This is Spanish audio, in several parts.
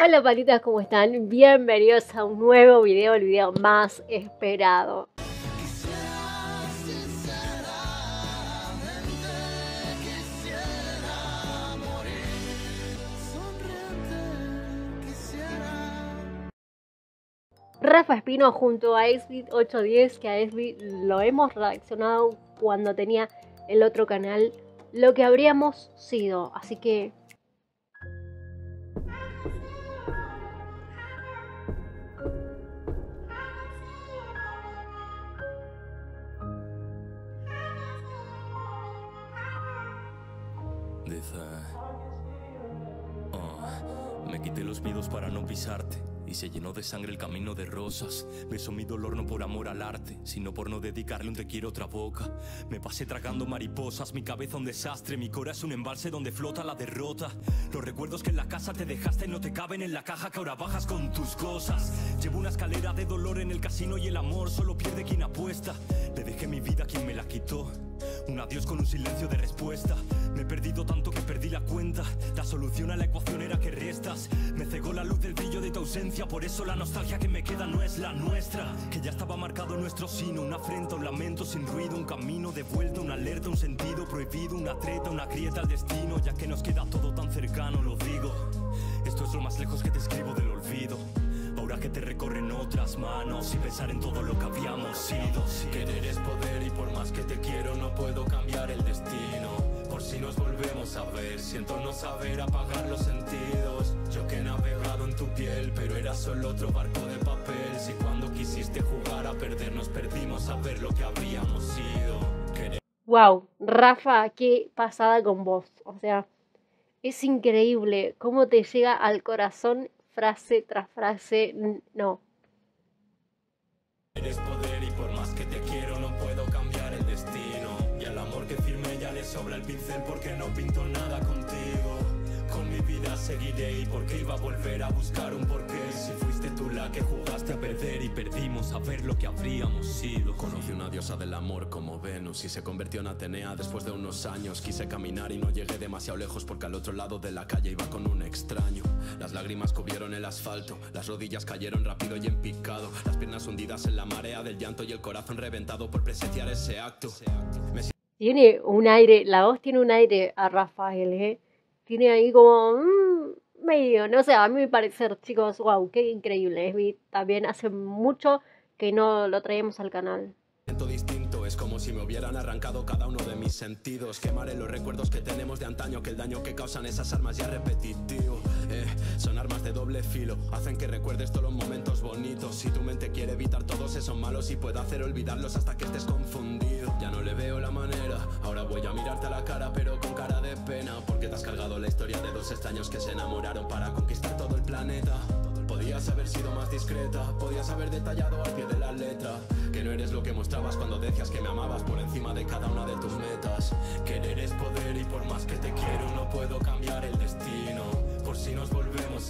Hola palitas, ¿cómo están? Bienvenidos a un nuevo video, el video más esperado. Rafa Espino junto a Xbit 810, que a Xbit lo hemos reaccionado cuando tenía el otro canal, lo que habríamos sido. Así que Dice... Oh, me quité los miedos para no pisarte. Y se llenó de sangre el camino de rosas. Beso mi dolor no por amor al arte, sino por no dedicarle un te quiero otra boca. Me pasé tragando mariposas, mi cabeza un desastre, mi cora es un embalse donde flota la derrota. Los recuerdos que en la casa te dejaste no te caben en la caja que ahora bajas con tus cosas. Llevo una escalera de dolor en el casino y el amor solo pierde quien apuesta. Le dejé mi vida a quien me la quitó. Un adiós con un silencio de respuesta. Me he perdido tanto que perdí la cuenta. La solución a la ecuación era que restas. Me cegó la luz del brillo de tu ausencia. Por eso la nostalgia que me queda no es la nuestra. Que ya estaba marcado nuestro sino. Una afrenta, un lamento sin ruido. Un camino de vuelta, una alerta, un sentido prohibido. Una treta, una grieta al destino. Ya que nos queda todo tan cercano, lo digo. Esto es lo más lejos que te escribo del olvido. Ahora que te recorren otras manos y pensar en todo lo que habíamos sido. Querer es poder y por más que te quiero no puedo cambiar el destino. Por si nos volvemos a ver, siento no saber apagar los sentidos. Yo que he navegado en tu piel, pero era solo otro barco de papel. Si cuando quisiste jugar a perder nos perdimos a ver lo que habríamos sido. Wow, Rafa, qué pasada con vos. O sea, es increíble cómo te llega al corazón frase tras frase. No, Eres poder y por más que te quiero no puedo cambiar el destino. Y al amor que firme ya le sobra el pincel porque no pinto nada contigo. Con mi vida seguiré y porque iba a volver a buscar un porqué. Si fuiste tú la que jugaste a perder y perdimos a ver lo que habríamos sido. Conocí una diosa del amor como Venus y se convirtió en Atenea después de unos años. Quise caminar y no llegué demasiado lejos porque al otro lado de la calle iba con un extraño. Lágrimas cubrieron el asfalto, las rodillas cayeron rápido y en picado. Las piernas hundidas en la marea del llanto y el corazón reventado por presenciar ese acto. Me tiene un aire, la voz tiene un aire a Rafael, ¿eh? Tiene ahí como mm, medio, no sé, a me parecer, chicos, wow, qué increíble. Es también hace mucho que no lo traemos al canal. es como si me hubieran arrancado cada uno de mis sentidos. Quemaré los recuerdos que tenemos de antaño, que el daño que causan esas armas ya es repetitivo. Eh, de doble filo, hacen que recuerdes todos los momentos bonitos. Si tu mente quiere evitar todos esos malos y puede hacer olvidarlos hasta que estés confundido. Ya no le veo la manera, ahora voy a mirarte a la cara, pero con cara de pena. Porque te has cargado la historia de dos extraños que se enamoraron para conquistar todo el planeta. Podías haber sido más discreta, podías haber detallado al pie de la letra Que no eres lo que mostrabas cuando decías que me amabas por encima de cada una de tus metas Querer es poder y por más que te quiero no puedo cambiar el destino. Por si nos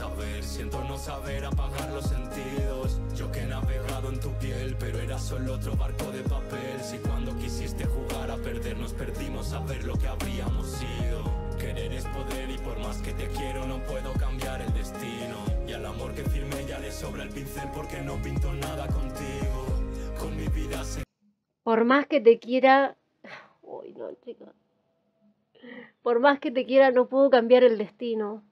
ver, siento no saber apagar los sentidos. Yo que he navegado en tu piel, pero era solo otro barco de papel. Si cuando quisiste jugar a perder nos perdimos a ver lo que habríamos sido. Querer es poder y por más que te quiero no puedo cambiar el destino. Y al amor que firme ya le sobra el pincel porque no pinto nada contigo. Con mi vida se Por más que te quiera... Uy, no, chicos. Por más que te quiera, no puedo cambiar el destino.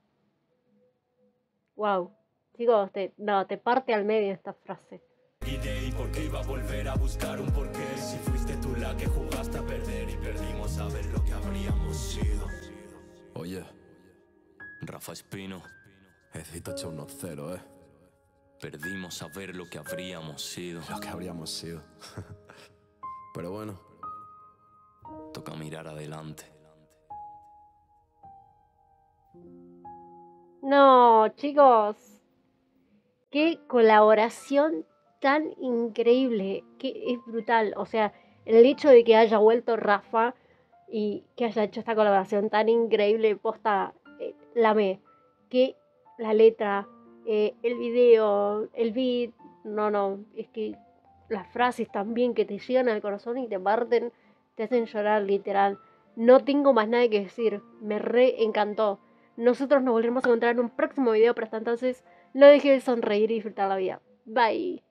Wow. Chicos, te, no, te parte al medio esta frase. Iré y porque iba a volver a buscar un porqué Si fuiste tú la que jugaste a perder y perdimos a ver lo que habríamos sido Oye, Rafa Espino, necesito echar unos cero, eh. perdimos a ver lo que habríamos sido Lo que habríamos sido. Pero bueno, Toca mirar adelante No, chicos. Qué colaboración tan increíble. Que es brutal. O sea, el hecho de que haya vuelto Rafa y que haya hecho esta colaboración tan increíble, posta, eh, la me. Que la letra, eh, el video, el beat, no, no, es que las frases también que te llegan al corazón y te parten, te hacen llorar literal. No tengo más nada que decir, me re encantó. Nosotros nos volveremos a encontrar en un próximo video, pero hasta entonces no dejes de sonreír y disfrutar la vida. Bye.